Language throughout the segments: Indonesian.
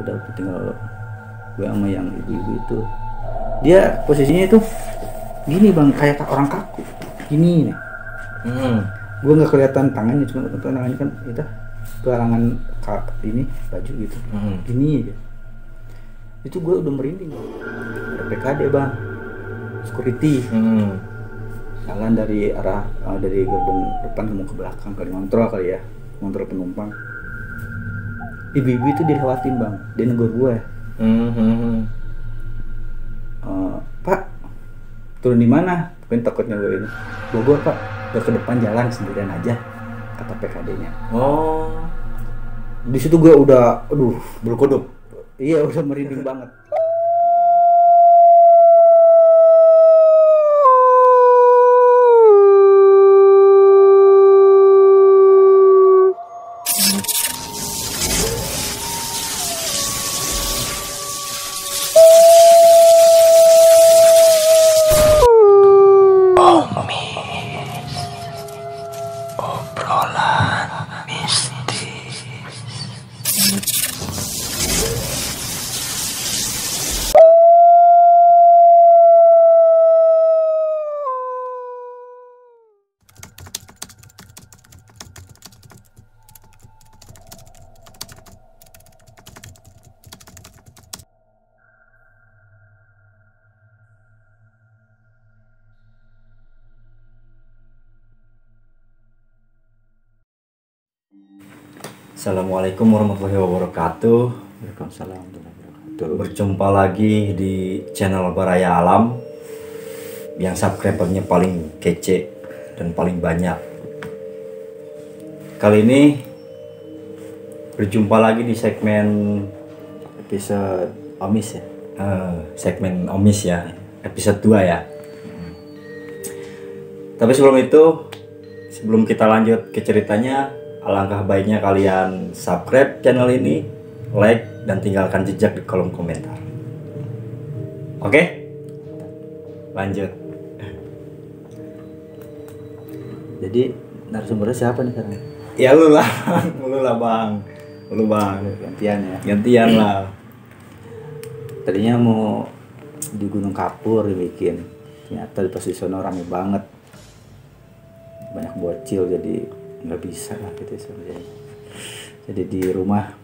udah tinggal gue sama yang ibu-ibu itu. Dia posisinya itu gini bang kayak orang kaku. Gini nih. Hmm. gue nggak kelihatan tangannya cuma tangannya kan itu pelarangan ka- ini baju gitu. Hmm. gini aja itu gue udah merinding ada PKD bang. Security. Hmm. jalan dari arah eh, dari gerbong depan mau ke belakang kali ngontrol kali ya. Ngontrol penumpang ibu-ibu itu dilewatin bang dia negur gue Hmm. Hmm. Eh, pak turun di mana mungkin takutnya gue ini Bogor pak udah ke depan jalan sendirian aja kata PKD-nya Oh. di situ gue udah aduh kuduk. iya udah merinding banget Assalamualaikum warahmatullahi wabarakatuh. Waalaikumsalam warahmatullahi wabarakatuh Berjumpa lagi di channel Baraya Alam yang subscribernya paling kece dan paling banyak. Kali ini berjumpa lagi di segmen episode omis ya eh, segmen Omis ya, episode 2 ya. Tapi sebelum itu, sebelum kita lanjut ke ceritanya, alangkah baiknya kalian subscribe channel ini, like, dan tinggalkan jejak di kolom komentar. Oke? Lanjut. jadi narasumbernya siapa nih sekarang Ya lu lah, lu lah bang, lu bang. gantian ya Gantian lah. tadinya mau di Gunung Kapur dibikin ternyata di pas di sono rame banget banyak bocil jadi nggak bisa lah gitu sebenarnya jadi di rumah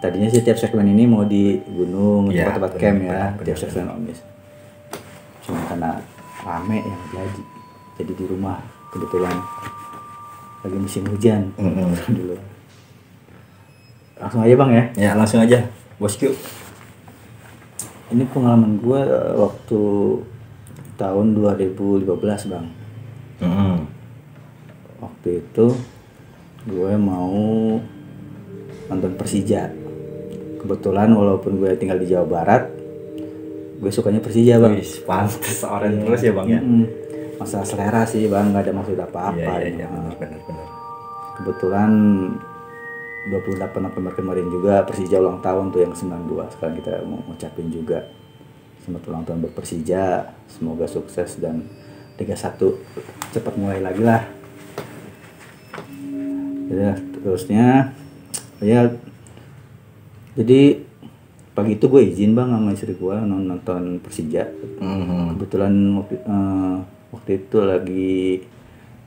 tadinya sih tiap segmen ini mau di gunung Iya, tempat-tempat camp ya benar, tiap segmen omis cuma karena rame yang jadi jadi di rumah kebetulan lagi musim hujan Mm-mm. dulu langsung aja bang ya Ya langsung aja, bosku. Ini pengalaman gue waktu tahun 2015 bang. Mm-mm. Waktu itu gue mau nonton Persija. Kebetulan walaupun gue tinggal di Jawa Barat, gue sukanya Persija bang. Wih, pantes oren terus ya bang ya. Mm-mm. Masalah selera sih bang, nggak ada maksud apa-apa. Iya, iya, iya, mah. benar, benar, benar. Kebetulan 28 November kemarin juga Persija ulang tahun tuh yang 92 Sekarang kita mau ngucapin juga Selamat ulang tahun buat Persija Semoga sukses dan Liga 1 cepat mulai lagi lah ya, Terusnya Ya Jadi Pagi itu gue izin bang sama istri gue nonton Persija. Mhm. kebetulan waktu, eh, waktu itu lagi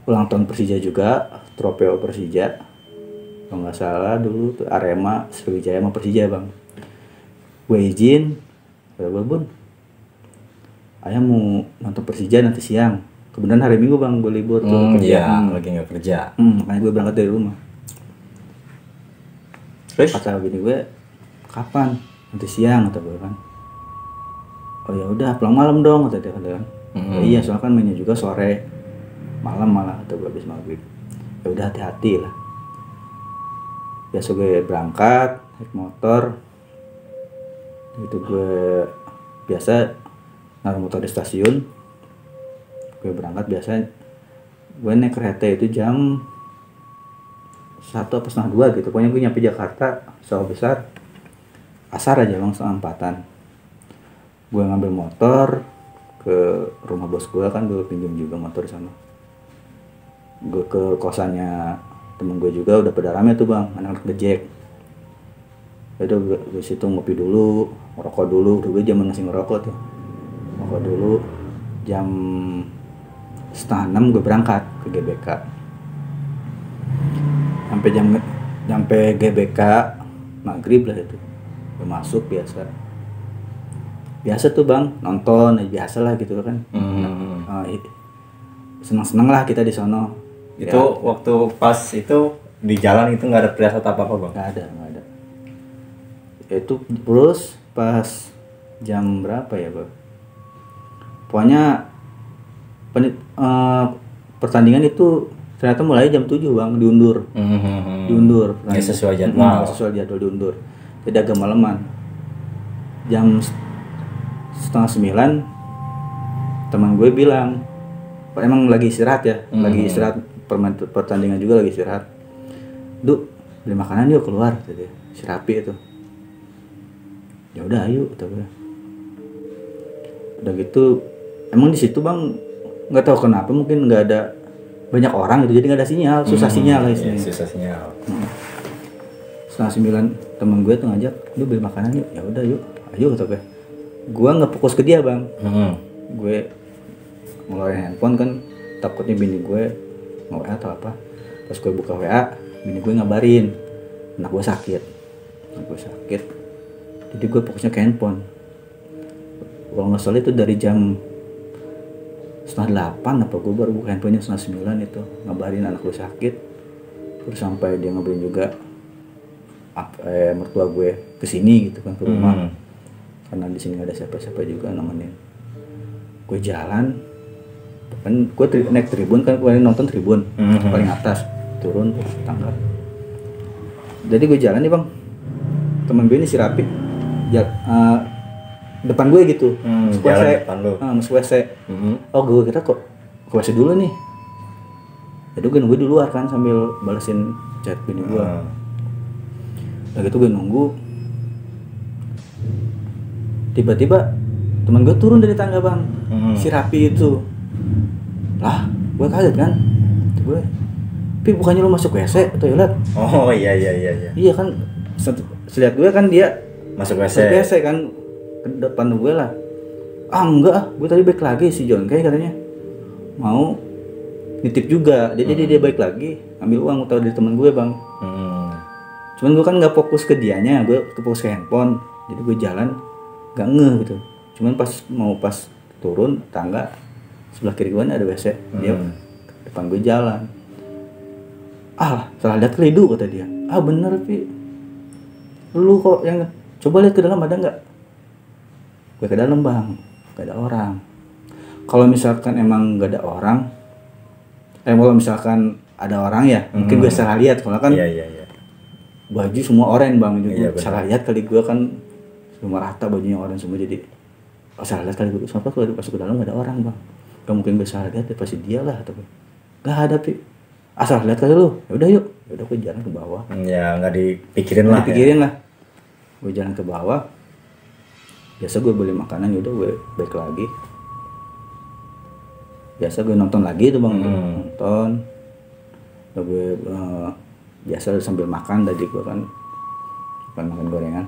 ulang tahun Persija juga Tropeo Persija. Kalau nggak salah dulu tuh Arema Sriwijaya sama Persija bang. Gue izin gue bun ayah mau nonton Persija nanti siang kebetulan hari Minggu bang gue libur tuh Hmm, kerja. iya, Hmm, lagi nggak kerja. hmm, makanya gue berangkat dari rumah. Terus? kata bini gue kapan? Nanti siang kata gue kan. Oh ya udah pulang malam dong kata dia kan. Mm-mm. "Ya iya soalnya kan mainnya juga sore. Malam malah kata gue habis maghrib. Ya udah hati-hati lah. Biasa gue berangkat naik motor. Itu gue biasa naruh motor di stasiun gue berangkat biasa gue naik kereta itu jam satu apa setengah dua gitu. Pokoknya gue nyampe Jakarta sawah besar asar aja bang setengah empatan. Gue ngambil motor ke rumah bos gue kan gue pinjam juga motor di sana. Gue ke kosannya temen gue juga udah pada rame tuh bang anak-anak ngejek itu gue, situ ngopi dulu ngerokok dulu. Dulu gue zaman masih ngerokok tuh. Ngerokok dulu jam setengah enam gue berangkat ke GBK. Sampai jam sampai GBK maghrib lah itu. Gue masuk biasa. Biasa tuh bang nonton biasa lah gitu kan. Hmm. senang senang lah kita di sono. Itu waktu pas itu di jalan itu nggak ada firasat apa apa bang? nggak ada nggak ada. Itu terus pas jam berapa ya bang? Pokoknya penit- eh, pertandingan itu ternyata mulai jam 7 bang diundur. Hmm. diundur. Nggak sesuai jadwal. nggak sesuai jadwal diundur. Jadi agak malaman. Jam setengah sembilan teman gue bilang "Pak, emang lagi istirahat ya? Hmm. lagi istirahat pertandingan juga lagi istirahat. Du beli makanan yuk keluar gitu si rapi itu. Ya udah ayo kata gue. Udah gitu emang di situ bang nggak tahu kenapa mungkin nggak ada banyak orang gitu jadi nggak ada sinyal susah sinyal lah Iya, istilahnya. susah sinyal. setengah sembilan temen gue tuh ngajak lu beli makanan yuk. Ya udah yuk. Ayo kata gue. Gue nggak fokus ke dia bang. Hmm. gue ngeluarin handphone kan takutnya bini gue nge WA atau apa. Pas gue buka WA bini gue ngabarin anak gue sakit. Anak gue sakit. Jadi gue fokusnya ke handphone. Kalau nggak salah itu dari jam setengah delapan apa gue baru buka handphonenya setengah sembilan itu. Ngabarin anak gue sakit. Terus sampai dia ngabarin juga eh, mertua gue ke sini gitu kan ke rumah. Hmm. karena di sini ada siapa-siapa juga nemenin. Gue jalan kan gue tri- naik tribun kan gue nonton tribun Mhm. paling atas. Turun tuh tangga. Jadi gue jalan nih bang. Teman gue ini si Rapi. Ja, eh, depan gue gitu Hmm, masuk WC depan lu. Ah, masuk WC Hmm. oh gue kira kok ke WC dulu nih jadi gue nunggu di luar kan sambil balesin chat bini gue Hmm. Udah gitu gue nunggu Tiba-tiba teman gue turun dari tangga bang Hmm. Si Rapi itu Lah gue kaget kan gue Pi bukannya lu masuk WC toilet Oh iya iya iya iya. Iya kan se- Selihat gue kan dia Masuk WC. Masuk WC kan Ke depan gue lah. Ah enggak ah Gue tadi balik lagi si John kayak katanya. Mau Nitip juga Jadi dia, dia balik lagi Ambil uang tahu dari teman gue bang. Hmm. cuman gue kan nggak fokus ke dianya gue fokus ke handphone jadi gue jalan nggak ngeh gitu. Cuman pas mau pas turun tangga sebelah kiri gue ada wc dia Hmm. depan gue jalan. Ah salah lihat kelidu kata dia. Ah bener pi. Lu kok yang coba lihat ke dalam ada nggak gue ke dalam bang gak ada orang. Kalau misalkan emang nggak ada orang eh kalau misalkan ada orang ya mungkin gue salah lihat. Kalau kan Iya iya iya. baju semua oranye bang. Jadi Iya, gue benar. salah lihat kali gue kan. Semua rata bajunya oranye semua jadi oh, salah lihat kali gue. Sampai kalau masuk ke dalam gak ada orang bang? Gak mungkin gue salah lihat ya pasti dia lah atau gak ada pi. Asal lihat kali lu. Ya udah yuk. Ya udah gue jalan ke bawah. Hmm, Ya nggak dipikirin lah. ya. dipikirin lah. Gue jalan ke bawah biasa gue beli makanan yaudah gue balik lagi. Biasa gue nonton lagi tuh bang. Hmm. nonton. Udah gue eh, biasa sambil makan tadi gue kan. Makan makan gorengan.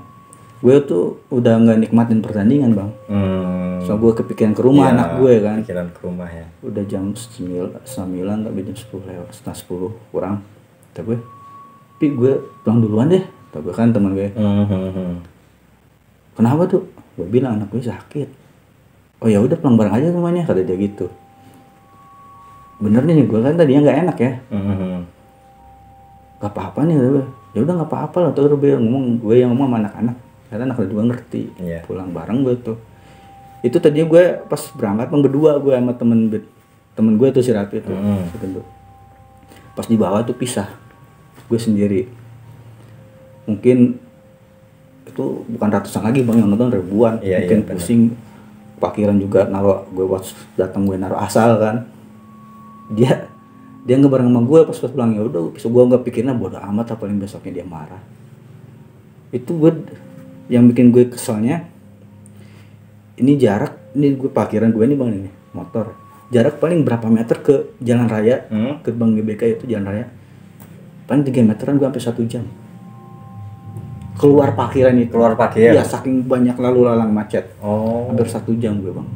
Gue tuh udah nggak nikmatin pertandingan bang. Hmm. so gue kepikiran ke rumah Iya, anak gue kan. Pikiran ke rumah ya. udah jam sembilan tapi jam sepuluh lewat setengah sepuluh kurang. Kata gue tapi gue pulang duluan deh. Gue kan teman gue. Hmm, hmm, hmm. kenapa tuh gue bilang anak gue sakit. Oh ya udah pulang bareng aja ke rumahnya kata dia gitu. Bener nih gue kan tadinya nggak enak ya. Hmm, hmm, hmm. gak apa-apa nih gue ya udah nggak apa-apa lah tuh gue yang ngomong gue yang ngomong sama anak-anak. Karena anak gue ngerti. Iya. pulang bareng gue tuh. Itu tadinya gue pas berangkat bang berdua gue sama temen temen gue tuh si Rapi tuh. Si Gendut. pas di bawah tuh pisah. Gue sendiri. Mungkin itu bukan ratusan lagi bang yang nonton ribuan. Iya, mungkin iya, pusing parkiran juga naruh gue pas datang gue naruh asal kan. Dia dia nggak bareng sama gue pas pas pulang ya udah besok gue nggak pikirnya bodo amat apa paling besoknya dia marah. Itu gue yang bikin gue keselnya ini jarak ini gue parkiran gue ini bang ini motor. Jarak paling berapa meter ke jalan raya Hmm. ke bank GBK itu jalan raya? Paling 3 meteran gue sampai satu jam keluar parkiran itu Keluar parkir. Iya saking banyak lalu lalang macet Oh. hampir satu jam gue bang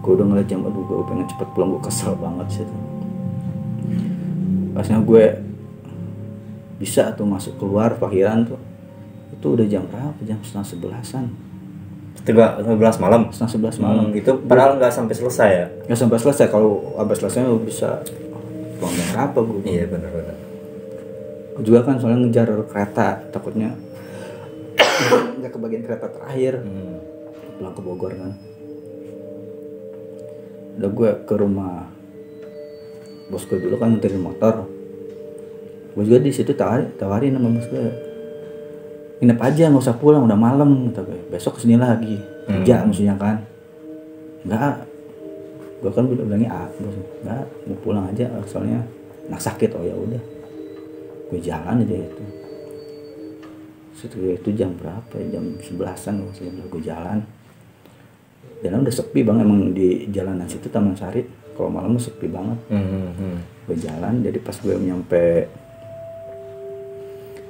gue udah ngeliat jam aduh gue pengen cepet pulang gue kesel banget sih pasnya gue bisa tuh masuk keluar parkiran tuh itu udah jam berapa jam setengah sebelasan Tiga belas malam. setengah sebelas malam Hmm, itu padahal nggak sampai selesai ya. nggak sampai selesai kalau abis selesai gue bisa pulang jam berapa gue Iya benar-benar. Juga kan soalnya ngejar kereta takutnya nggak kebagian kereta terakhir. Hmm. pulang ke Bogor kan. Udah gue ke rumah bos gue dulu kan nganterin motor. Gue juga di situ tawarin tawarin sama bos gue nginep aja nggak usah pulang udah malam kata gue besok ke sini lagi. Kerja maksudnya kan. Enggak gue kan bilang bilangnya ah bos enggak mau pulang aja soalnya anak sakit. Oh ya udah. Gue jalan aja itu situ itu jam berapa ya? jam sebelasan kalau saya gue jalan dan udah sepi bang emang di jalanan situ Taman Sari kalau malam sepi banget Hmm, hmm. gue jalan jadi pas gue nyampe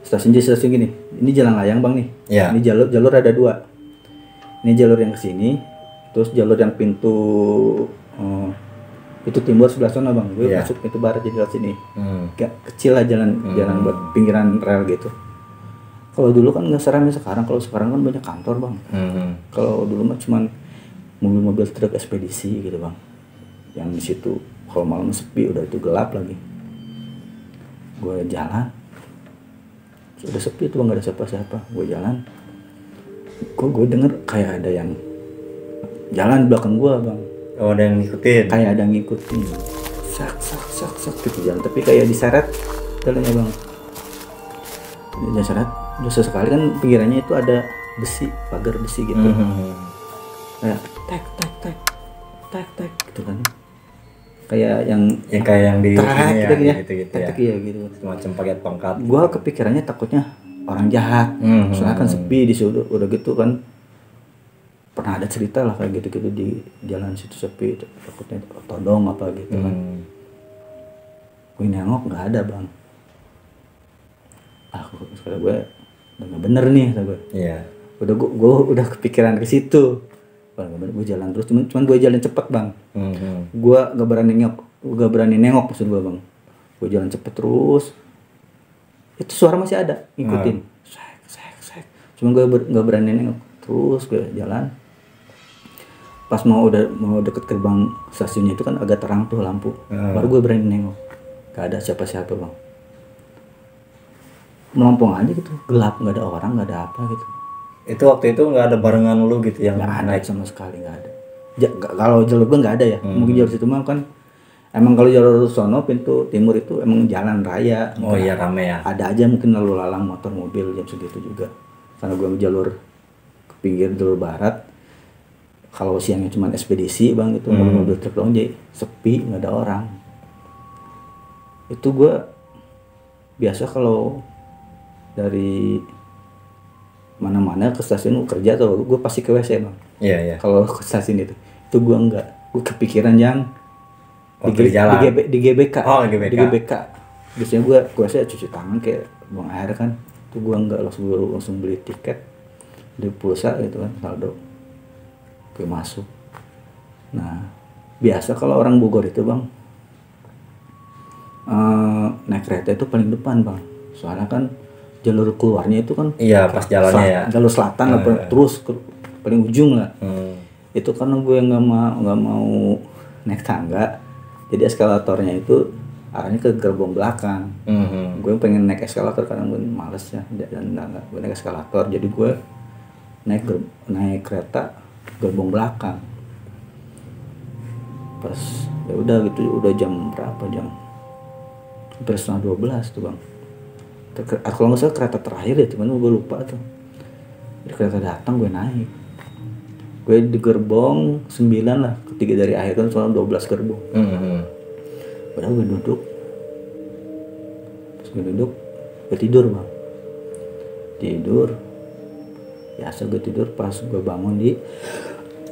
stasiun jadi stasiun gini ini jalan layang bang nih Iya. ini jalur jalur ada dua ini jalur yang ke sini terus jalur yang pintu eh, itu timur sebelah sana bang gue Iya. masuk pintu barat jadi lewat sini Hmm. Gak kecil lah jalan jalan buat pinggiran rel gitu kalau dulu kan nggak seramai sekarang kalau sekarang kan banyak kantor bang. Hmm. kalau dulu mah cuman mobil-mobil truk ekspedisi gitu bang. Yang di situ kalau malam sepi udah itu gelap lagi. Gue jalan. Udah sepi tuh nggak ada siapa-siapa. Gue jalan. Kok gue denger kayak ada yang jalan di belakang gue bang. Oh ada yang ngikutin. kayak ada yang ngikutin. Sak sak sak sak gitu jalan. Tapi kayak diseret jalannya bang. Diseret sesekali kan pinggirannya itu ada besi pagar besi gitu Hmm. kayak tek tek tek tek tek gitu kan kayak yang Yang kayak yang di tek ya, gitu ya gitu-gitu tek ya. tek iya gitu Semacam pakai tongkat. gua kepikirannya takutnya orang jahat Hmm. soalnya kan sepi di situ udah gitu kan pernah ada cerita lah kayak gitu-gitu di jalan situ sepi takutnya todong apa gitu kan Hmm. gue nengok nggak ada bang ah gue sekali gue nggak bener nih kata gue Iya. udah gue, gue udah kepikiran ke situ. Gue jalan terus. Cuman cuman gue jalan cepet bang. Hmm. hmm. gue gak berani nengok gak berani nengok maksud gue bang. Gue jalan cepet terus. Itu suara masih ada ngikutin. Sek sek sek cuma gue ber, gak berani nengok. Terus gue jalan. Pas mau udah mau deket gerbang stasiunnya itu kan agak terang tuh lampu. Hmm. baru gue berani nengok. Gak ada siapa-siapa bang melompong aja gitu. Gelap nggak ada orang nggak ada apa gitu. Itu waktu itu nggak ada barengan lu gitu yang nggak ada sama sekali nggak ada. Ja- kalau jalur gue nggak ada ya. Mungkin jalur situ mah kan emang kalau jalur sono pintu timur itu emang jalan raya. Oh iya rame ya. ada aja mungkin lalu lalang motor mobil jam segitu juga. Karena gue jalur ke pinggir jalur barat. Kalau siangnya cuma ekspedisi bang itu mobil mobil truk doang jadi sepi nggak ada orang. Itu gue biasa kalau dari mana-mana ke stasiun kerja atau gue pasti ke WC bang. Iya iya. kalau ke stasiun itu itu gue enggak. Gue kepikiran yang Waktu di jalan. di, GB, di GBK Oh, di GBK. di GBK biasanya gue gue saya cuci tangan kayak buang air kan. Itu gue enggak langsung gue langsung beli tiket beli pulsa gitu kan saldo. Gue masuk. Nah biasa kalau orang Bogor itu bang eh, naik kereta itu paling depan bang. Soalnya kan jalur keluarnya itu kan Iya pas jalannya ya. jalur selatan lah, terus ke paling ujung lah. Hmm. itu karena gue nggak mau nggak mau naik tangga jadi eskalatornya itu arahnya ke gerbong belakang. Hmm, gue pengen naik eskalator karena gue males ya dan nggak. Gue naik eskalator jadi gue naik ger- naik kereta gerbong belakang. Pas ya udah gitu udah jam berapa jam hampir setengah dua belas tuh bang kalau nggak salah kereta terakhir ya cuman gue lupa tuh. Jadi kereta datang gue naik. Gue di gerbong 9 lah ketiga dari akhir kan soalnya 12 gerbong. Hmm, hmm. Padahal gue duduk. Pas gue duduk Gue tidur bang. Tidur. Biasa gue tidur pas gue bangun di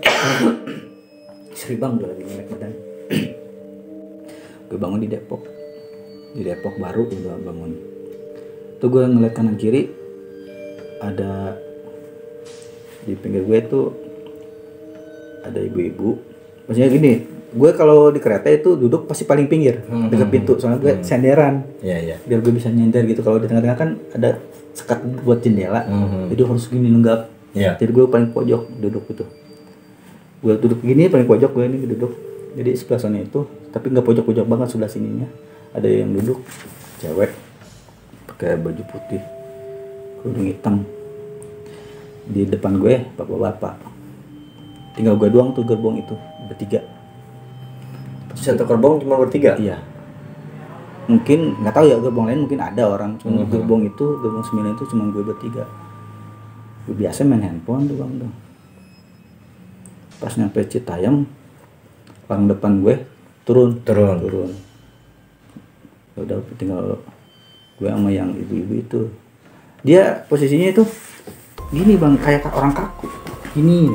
Seri bang udah lagi ngelek badan. Gue bangun di Depok. Di Depok baru gue bangun Tuh gue ngeliat kanan kiri ada di pinggir gue tuh ada ibu-ibu. Maksudnya gini gue kalau di kereta itu duduk pasti paling pinggir Hmm, dekat hmm, pintu. Soalnya gue senderan Iya iya. biar gue bisa nyender gitu. Kalau di tengah-tengah kan ada sekat buat jendela Hmm. jadi harus gini nenggak Iya. jadi gue paling pojok duduk gitu gue duduk gini paling pojok gue ini duduk. Jadi sebelah sana itu tapi nggak pojok-pojok banget sebelah sininya. Ada yang duduk cewek pakai baju putih kerudung hitam. Di depan gue bapak-bapak. Tinggal gue doang tuh gerbong itu bertiga. Satu gerbong cuma bertiga. iya. Mungkin nggak tahu ya gerbong lain mungkin ada orang cuma gerbong itu gerbong sembilan itu cuma gue bertiga. Gue biasa main handphone tuh bang tuh. Pas nyampe Citayam orang depan gue turun. Turun. turun. Ya udah tinggal gue sama yang ibu-ibu itu. Dia posisinya itu gini bang kayak orang kaku. Gini.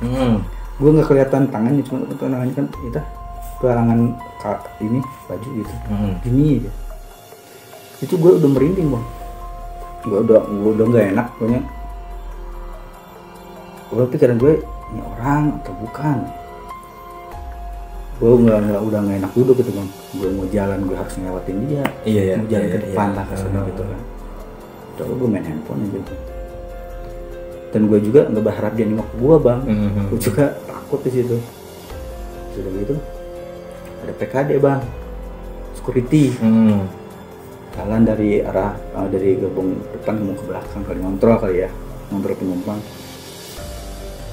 Hmm. gue nggak kelihatan tangannya cuma tangannya kan kita pelarangan ka- ini baju gitu. Hmm. gini aja. Itu gue udah merinding bang. Gue udah gue udah nggak enak pokoknya. Gue pikiran gue ini orang atau bukan gue nggak udah nggak enak duduk gitu bang gue mau jalan gue harus ngelewatin dia Iya iya. mau jalan iya, ke iya, depan iya. lah ke sana Ah. gitu kan coba gue main handphone aja tuh dan gue juga nggak berharap dia nengok gue bang Mhm. gue juga takut di situ sudah gitu ada PKD bang security Hmm. jalan dari arah eh, dari gerbong depan mau ke belakang kali ngontrol kali ya ngontrol penumpang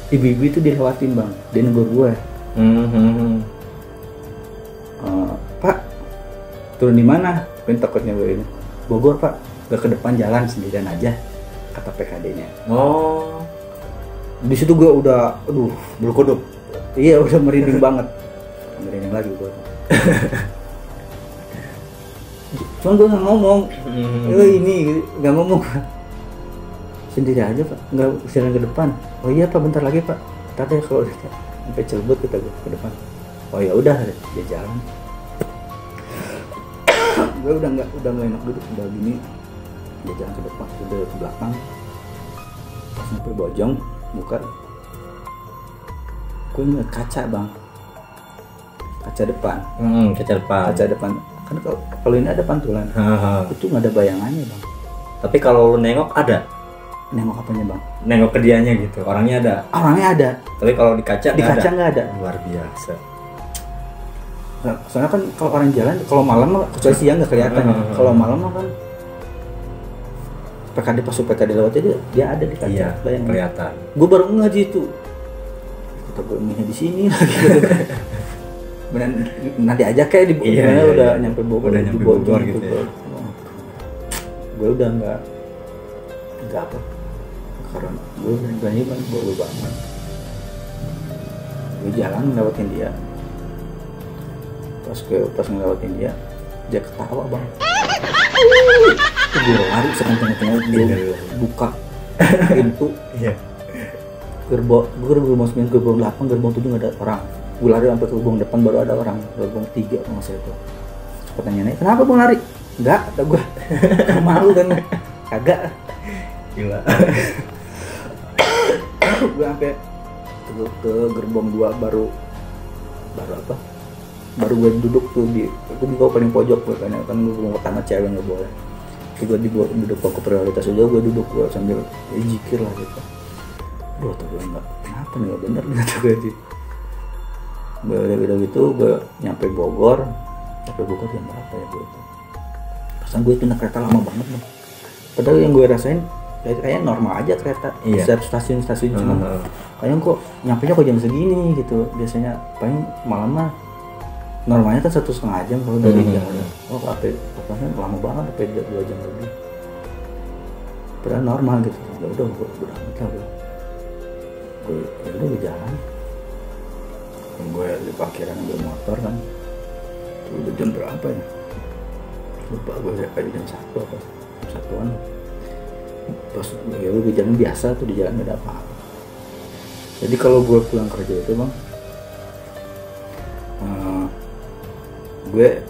ibu-ibu itu dilewatin bang dia negur gue Mhm. "Eh, pak turun di mana? Gue takutnya gue ini Bogor pak. Gak ke depan jalan sendirian aja kata PKD-nya Oh. di situ gue udah aduh. Kuduk. iya udah merinding banget. Merinding lagi gue cuman gue nggak ngomong. Mhm. Eh ini nggak ngomong. Sendiri aja pak. Nggak jalan ke depan. Oh iya pak. Bentar lagi pak. Ntar deh kalau sampai celebut kita ke depan oh ya udah dia jalan. Gue udah nggak udah nggak enak duduk udah gini dia jalan ke depan udah ke belakang. Pas sampai bojong buka. Gue ngeliat kaca bang. Kaca depan. Hmm, kaca depan. kaca depan. Kan kalau kalau ini ada pantulan itu nggak ada bayangannya bang. Tapi kalau lu nengok ada, nengok apanya bang? Nengok ke dianya gitu. Orangnya ada. orangnya ada. Tapi kalau di kaca di nggak kaca nggak ada. Luar biasa. Nah, soalnya kan kalau orang jalan kalau malam kecuali siang nggak kelihatan ya. Hmm. kalau malam mah kan PKD pas PKD lewat dia dia ada di kaca Iya, bayangin kelihatan. gue baru ngaji itu kita gue minyak di sini lagi Bener, nanti aja kayak di Iya, bener iya, udah iya. nyampe Bogor Udah nyampe Bogor Bogor gitu ya. gue udah nggak nggak apa karena gue berani banget gue banget gue jalan ngelewatin dia pas ke pas ngelewatin dia dia ketawa bang. Gue lari sekencang-kencangnya Iya. buka pintu. Iya. gerbong gue gerbong sembilan gerbong delapan gerbong tujuh nggak ada orang. Gue lari sampai ke gerbong depan baru ada orang. Gerbong tiga kalau salah itu. Cepet nanya "Nek, kenapa bang lari? Enggak kata gue malu kan? Kagak. Gila. gue sampai ke, ke gerbong dua baru baru apa baru gue duduk tuh di itu di bawah paling pojok gue kan kan gerbong pertama cewek nggak boleh. Itu gue di bawah- duduk bangku prioritas aja gue duduk gue sambil ya, jikir lah gitu. Duh, tuh gue enggak, kenapa nih nggak bener kata gue gitu gue udah udah gitu gue nyampe Bogor nyampe Bogor jam berapa ya gue itu? Pesan gue itu naik kereta lama banget loh. Padahal yang gue rasain kayak kayaknya normal aja kereta Iya. setiap stasiun-stasiun cuma. Heeh. kayaknya kok nyampe kok jam segini gitu biasanya paling malam mah normalnya kan satu setengah jam kalau dari Hmm. Jakarta oh apa apanya lama banget sampai dua, dua jam lebih. Padahal normal gitu. Ya udah gue udah amat lah gue gue ya udah gue jalan. Gue di parkiran ambil motor kan. Udah jam berapa ya? Lupa gue kayak jam satu apa jam satuan. Pas ya gue jalan biasa tuh di jalan gak ada apa-apa. Jadi kalau gue pulang kerja itu bang gue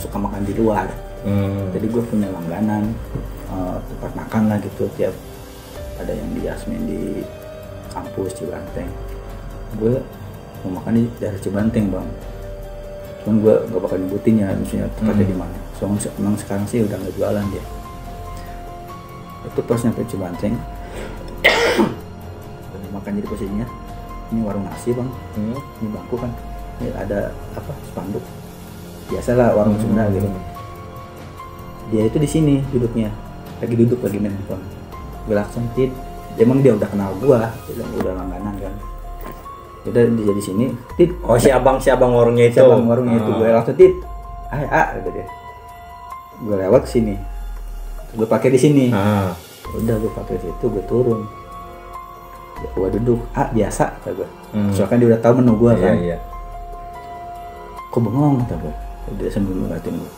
suka makan di luar. Hmm. jadi gue punya langganan eh, tempat makan lah gitu tiap ada yang di Yasmin di kampus Cibanteng. Gue mau makan di daerah Cibanteng bang. Cuman gue gak bakal nyebutin ya maksudnya tempatnya Hmm. di mana. Soalnya emang sekarang sih udah nggak jualan dia. Itu pas nyampe Cibanteng. Makan jadi posisinya. Ini warung nasi bang. Hmm. ini bangku kan. Ini ada apa spanduk biasalah warung Sunda gitu. Dia itu di sini duduknya. Lagi duduk lagi main handphone. Gue langsung tit emang dia udah kenal gua. Dia bilang udah langganan kan. Udah dia di sini. Tit. Oh si abang si abang warungnya itu. siapa warungnya itu. Ah. gue langsung tit. Ah ah gitu dia. Gue lewat sini. Gue pakai di sini. Ah. udah gue pakai di situ gue turun. Gue duduk. Ah biasa kata gue Hmm. soalnya kan dia udah tahu menu gue Iya kan. iya. kok bengong kata gue dia sambil ngeliatin gue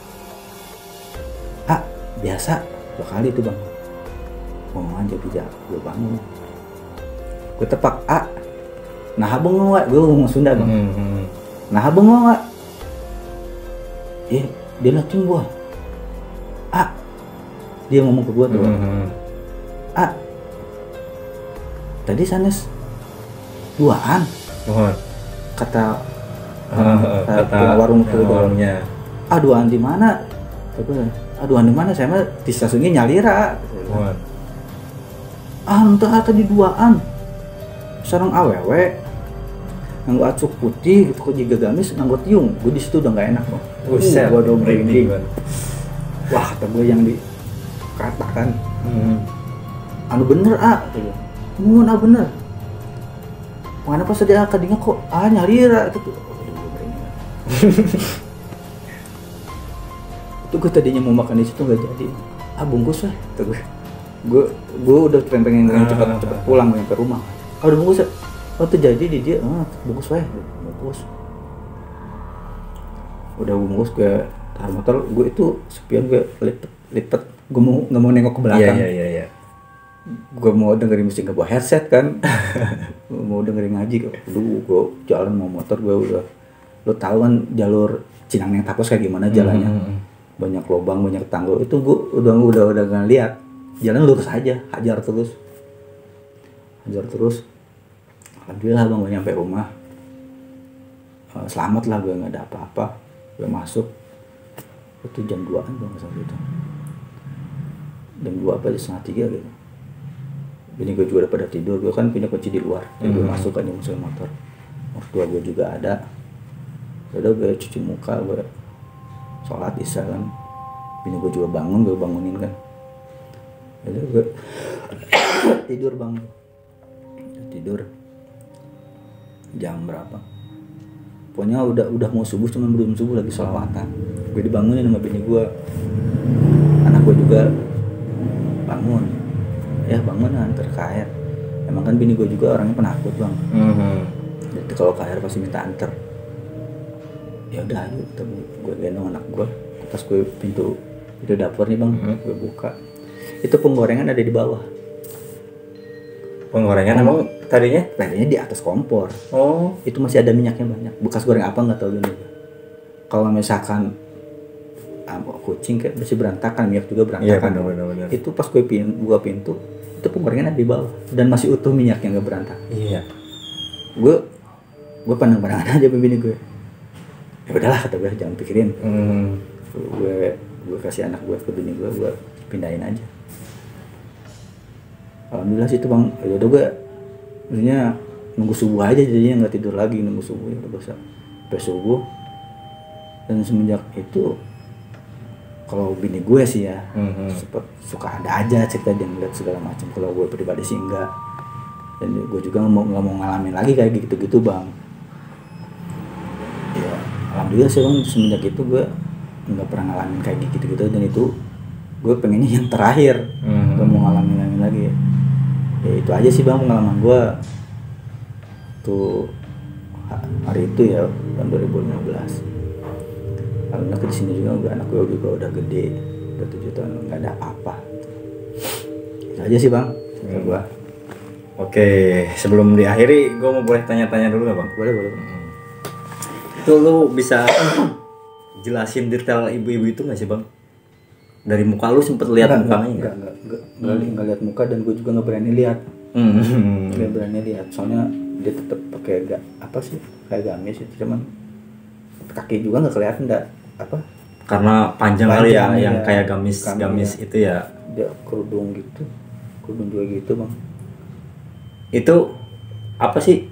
ah biasa dua kali itu bang. Ngomong aja bijak gue bangun. Gue tepak ah nah bengong wak gue ngomong Sunda bang. Hmm, hmm. nah bengong wak eh dia liatin gue ah dia ngomong ke gue tuh. Hmm, hmm. ah tadi sanes duaan. Mohon. kata Kata kata warung tuh warungnya. aduan di mana? Aduan di mana? Saya mah di stasiunnya nyalira. Mohon. ah entah tadi duaan. Sarang awewe nganggo acuk putih gitu kok juga gamis nganggo tiung. Gue di situ udah nggak enak loh Buset. gue udah merinding, wah kata gue yang dikatakan Hmm. anu bener ah Mun ah bener. Mana pas dia kadinya kok ah nyalira gitu. Aduh. Itu gue tadinya mau makan di situ nggak jadi. Ah bungkus lah kata gue gue gue udah pengen pengen Ah. cepet pulang pengen ke rumah. Ah udah bungkus ya? Oh tuh jadi di dia. Ah bungkus lah bungkus udah bungkus ke tahan motor. Gue itu sepian gue lipet lipet. Gue mau nggak mau nengok ke Iya belakang. iya iya iya. gue mau dengerin musik gak bawa headset kan. Mau dengerin ngaji. Kok dulu gue jalan mau motor gue udah lo tahu kan jalur Cinang yang Tapos kayak gimana jalannya? Hmm, hmm, banyak lubang banyak tangga itu gue udah udah udah gak lihat. Jalan lurus aja hajar terus. Hajar terus. Alhamdulillah bang gue nyampe rumah. Eh, selamat lah gue nggak ada apa-apa. Gue masuk. Itu jam 2an bang sampai itu. Jam 2 apa setengah tiga gitu. Bini gue juga udah pada tidur, gue kan punya kunci di luar. Jadi gue Hmm. masuk kan nyusul motor. Mertua gue juga ada Udah gue cuci muka, gue sholat isya kan Bini gue juga bangun, gue bangunin kan. Udah gue tidur bang. Tidur. Jam berapa? Pokoknya udah udah mau subuh cuman belum subuh lagi sholawatan. Gue dibangunin sama bini gue Anak gue juga bangun. Ya bangun antar ke air emang kan bini gue juga orangnya penakut bang. Hmm. Hmm. jadi kalau ke air pasti minta anter ya udah ayo kita gue gendong anak gue. Pas gue pintu itu dapur nih bang. Mhm. gue buka. Itu penggorengan ada di bawah. Penggorengan emang tadinya? tadinya di atas kompor. Oh. itu masih ada minyaknya banyak. Bekas goreng apa nggak tahu ini kalau misalkan ah, kucing kayak masih berantakan minyak juga berantakan. Benar benar benar. itu pas gue pin buka pintu itu penggorengan ada di bawah. Dan masih utuh minyaknya nggak berantakan. Iya. gue gue pandang-pandangan aja bini gue ya udahlah kata gue jangan pikirin. Hmm. gue gue kasih anak gue ke bini gue gue pindahin aja. Alhamdulillah sih itu bang. Ya udah gue maksudnya nunggu subuh aja jadinya nggak tidur lagi nunggu subuh ya udah sampai subuh. Dan semenjak itu kalau bini gue sih ya Hmm. Suka ada aja cerita dia ngeliat segala macam. Kalau gue pribadi sih enggak. Dan gue juga nggak mau mau ngalamin lagi kayak gitu gitu bang alhamdulillah sih bang. Semenjak itu gue nggak pernah ngalamin kayak gitu gitu dan itu gue pengennya yang terakhir. Hmm. nggak mau ngalamin ngalamin lagi. Ya itu aja sih bang pengalaman gue tuh ha- hari itu ya tahun 2015 alhamdulillah ke sini juga udah anak gue juga udah gede. Udah tujuh tahun nggak ada apa-apa itu aja sih bang Hmm. gue Oke, sebelum diakhiri, gue mau boleh tanya-tanya dulu nggak bang? boleh boleh Itu lu bisa jelasin detail ibu-ibu itu nggak sih bang? dari muka lu sempet lihat mukanya enggak, enggak? enggak, enggak, enggak, li- enggak lihat muka dan gue juga nggak berani lihat Hmm. nggak berani lihat soalnya dia tetap pakai gak apa sih kayak gamis itu cuman kaki juga nggak kelihatan enggak apa Karena panjang, kali ya, yang iya. kayak gamis Gamis, gamis iya. itu ya. dia kerudung gitu kerudung juga gitu bang Itu apa sih?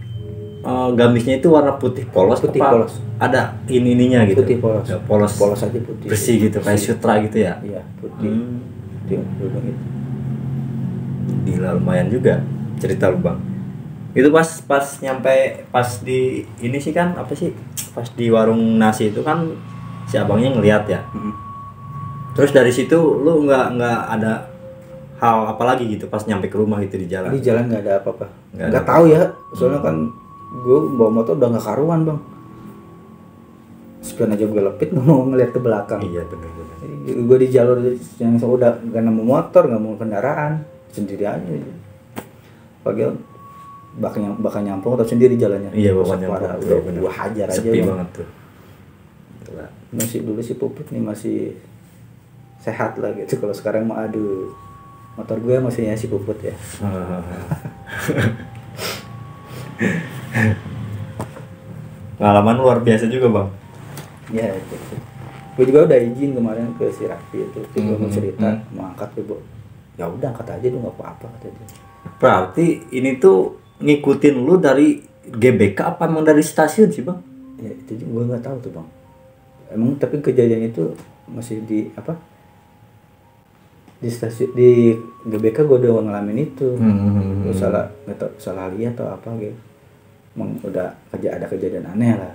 Eh, gamisnya itu warna putih polos Putih apa polos. ada ini ininya gitu putih polos Ya, polos polos aja putih bersih gitu kayak sutra gitu ya iya putih Hmm. putih kerudung itu Gila lumayan juga cerita lu bang. Itu pas pas nyampe pas di ini sih kan apa sih pas di warung nasi itu kan si abangnya ngeliat ya. Mm. Terus dari situ lu nggak nggak ada hal apa lagi gitu pas nyampe ke rumah gitu di jalan. di jalan nggak ada apa-apa Nggak tahu ya soalnya kan gue bawa motor udah nggak karuan bang. Spion aja gue lepit mau ngeliat ke belakang. Iya benar-benar. gue di jalur yang udah gak nemu motor nggak mau kendaraan. Sendiri aja. Padahal bakal bakal nyampung atau sendiri jalannya. Iya pokoknya Parah, bener, udah bener. gue hajar aja Sepi Bang. banget tuh. Masih dulu si puput nih masih sehat lah gitu. Kalau sekarang mah aduh motor gue masih ya si puput ya Pengalaman luar biasa juga bang. ya itu gue juga udah izin kemarin ke si Rafi itu gue mau Hmm, cerita hmm. mau angkat tuh Bu. ya udah angkat aja tuh nggak apa-apa kata dia Berarti ini tuh ngikutin lu dari GBK apa emang dari stasiun sih bang? ya itu gue nggak tahu tuh bang emang tapi kejadian itu masih di apa di stasiun di GBK gue udah ngalamin itu Hmm. Gue salah nggak salah lihat atau apa gitu udah kerja ada kejadian aneh lah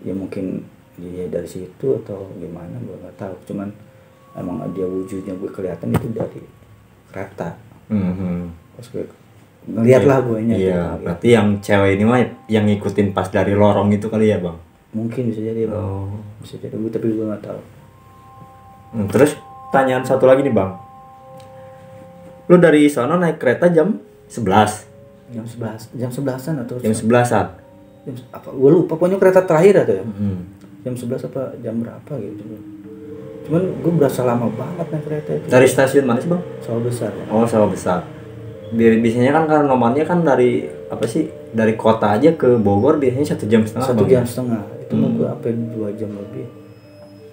ya mungkin dia dari situ atau gimana gue nggak tahu cuman emang dia wujudnya gue kelihatan itu dari kereta Hmm. pas gue ngeliat lah gue nya Iya, berarti yang cewek ini mah yang ngikutin pas dari lorong itu kali ya bang? mungkin bisa jadi bang Oh. bisa jadi gue tapi gue nggak tahu Hmm, terus pertanyaan satu lagi nih bang. Lu dari sana naik kereta jam 11 jam sebelas jam sebelasan atau jam 11an. jam apa gue lupa pokoknya kereta terakhir atau ya Hmm. jam 11 apa jam berapa gitu cuman gue berasa lama banget naik kereta itu Dari stasiun mana sih bang? sawah besar ya Oh sawah besar. Bi- Biasanya kan karena nomornya kan dari apa sih dari kota aja ke Bogor biasanya satu jam setengah. satu jam setengah itu mah gue sampai dua jam lebih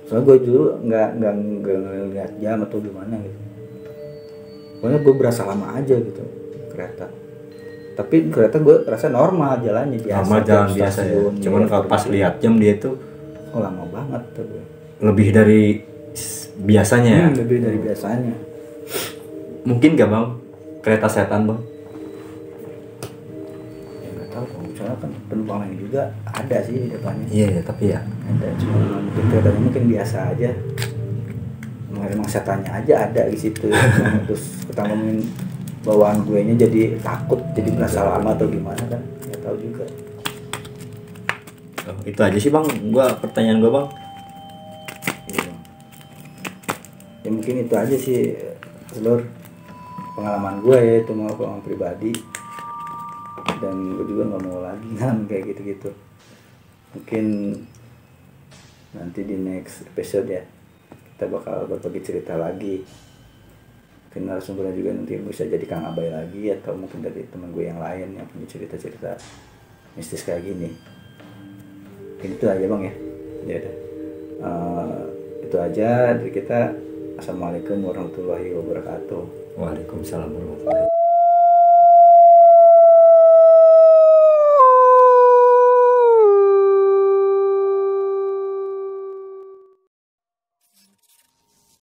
soalnya gue dulu nggak nggak nggak ngeliat jam atau gimana gitu pokoknya gue berasa lama aja gitu kereta tapi kereta gue rasa normal jalannya biasa jam jalan biasa ya. Cuman ya, kalau pas lihat jam dia tuh oh lama banget tuh gue lebih dari biasanya ya. Hmm, lebih dari biasanya Mungkin gak bang kereta setan bang? ya nggak tahu Bang. soalnya kan penumpang lain juga ada sih di depannya Iya ya, tapi ya. ada cuma mungkin keretanya mungkin biasa aja emang, emang setannya aja ada di situ terus ngomongin bawaan gue nya jadi takut jadi merasa lama atau gimana kan? Nggak tahu juga. Oh, itu aja sih bang. Gua pertanyaan gua bang. Ya mungkin itu aja sih seluruh pengalaman gue ya itu mau pengalaman pribadi. Dan gue juga nggak mau lagi ngalamin kayak gitu-gitu. Mungkin nanti di next episode ya kita bakal berbagi cerita lagi mungkin narasumbernya juga nanti bisa jadi Kang Abai lagi atau mungkin dari teman gue yang lain yang punya cerita-cerita mistis kayak gini. Mungkin itu aja bang ya. Ya Eh, itu aja dari kita. Assalamualaikum warahmatullahi wabarakatuh. Waalaikumsalam warahmatullahi